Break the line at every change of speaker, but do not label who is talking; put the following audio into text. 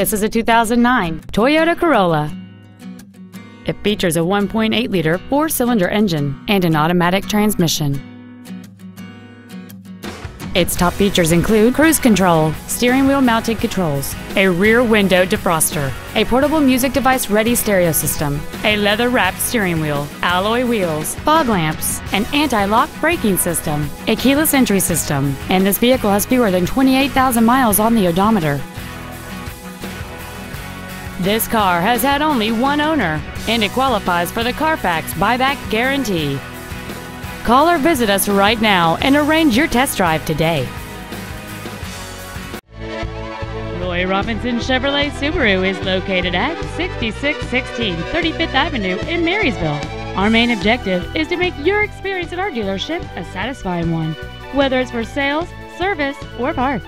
This is a 2009 Toyota Corolla. It features a 1.8-liter four-cylinder engine and an automatic transmission. Its top features include cruise control, steering wheel mounted controls, a rear window defroster, a portable music device ready stereo system, a leather wrapped steering wheel, alloy wheels, fog lamps, an anti-lock braking system, a keyless entry system, and this vehicle has fewer than 28,000 miles on the odometer. This car has had only one owner, and it qualifies for the Carfax buyback guarantee. Call or visit us right now and arrange your test drive today. Roy Robinson Chevrolet Subaru is located at 6616 35th Avenue in Marysville. Our main objective is to make your experience at our dealership a satisfying one, whether it's for sales, service, or parts.